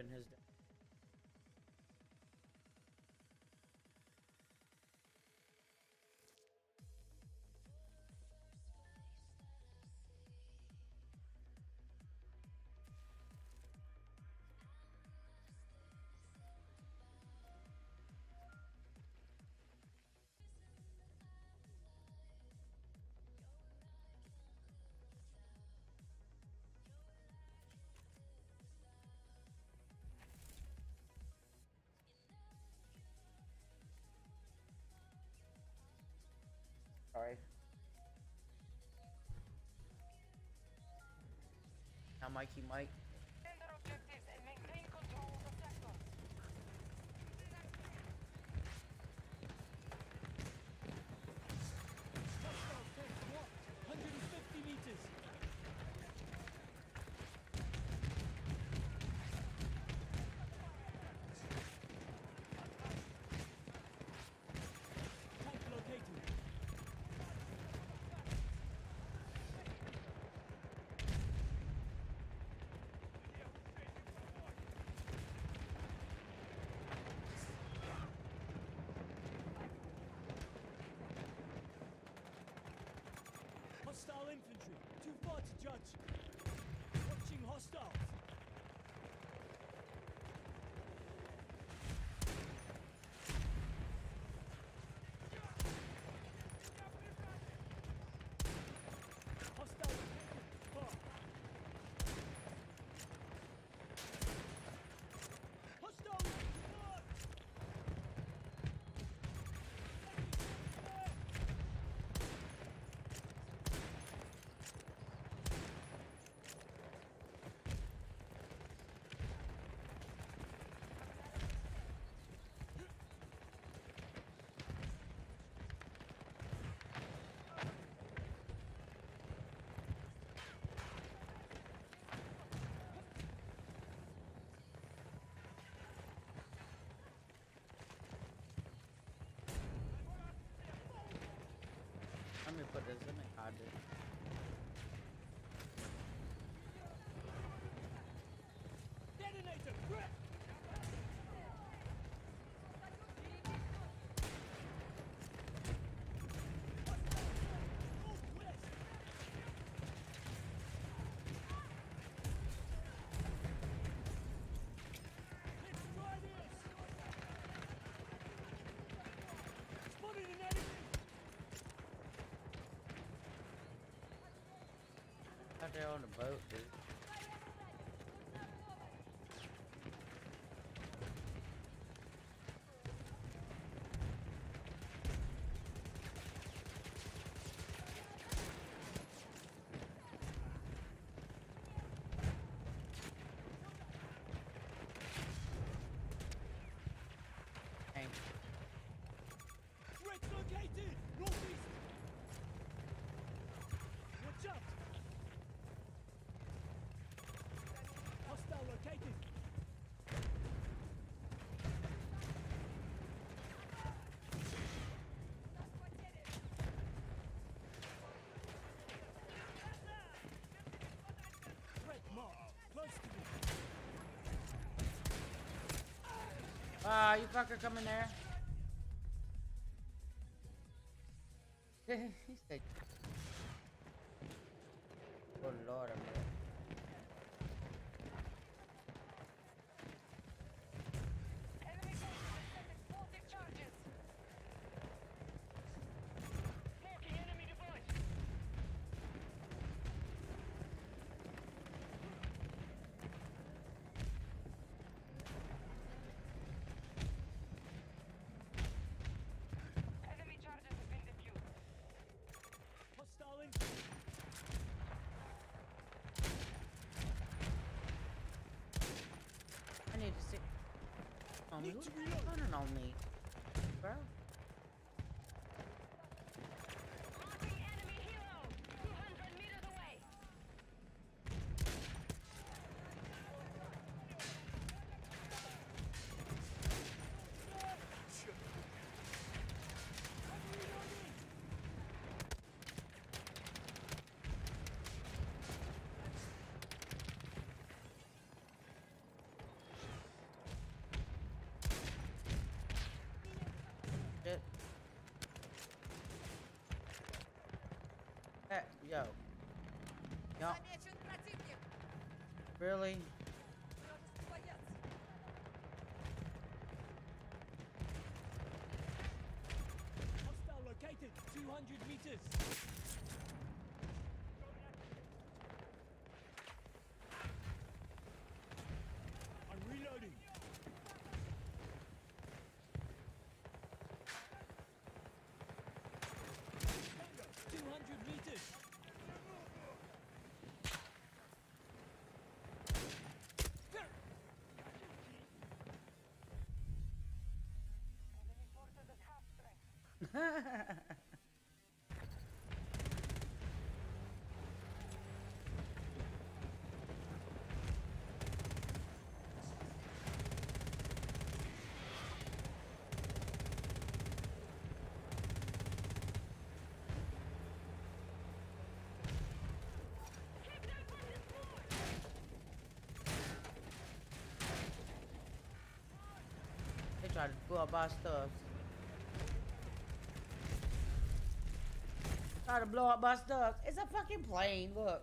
weapon his damage. sorry. Now, Mikey Mike. Hostile infantry. Too far to judge. Watching hostiles. for resume harder. there on the boat, dude. Ah, uh, you fucker, come in there. on me? Who's turning on me? Bro. Hey, yo. Yo. Really? Hostile located, 200 meters. Blow up our stuff. Try to blow up my stuff. It's a fucking plane. Look.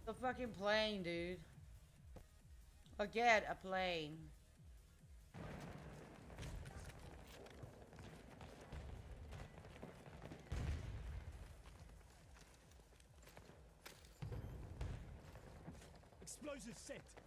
It's a fucking plane, dude. Again, a plane. Explosives set.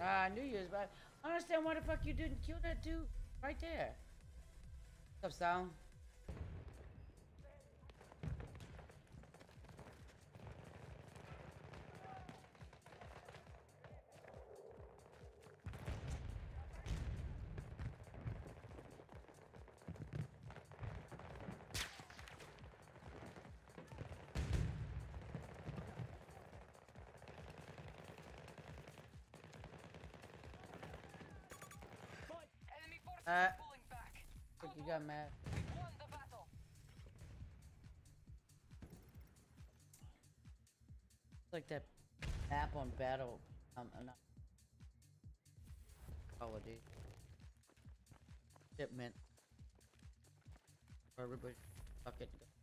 Ah, knew you was right. I understand why the fuck you didn't kill that dude right there. What's up, Sound? Uh, back. You got mad. We've won the battle. It's like that map on Battle. Um, uh, not Call of Duty. Shipment. Everybody fucking go.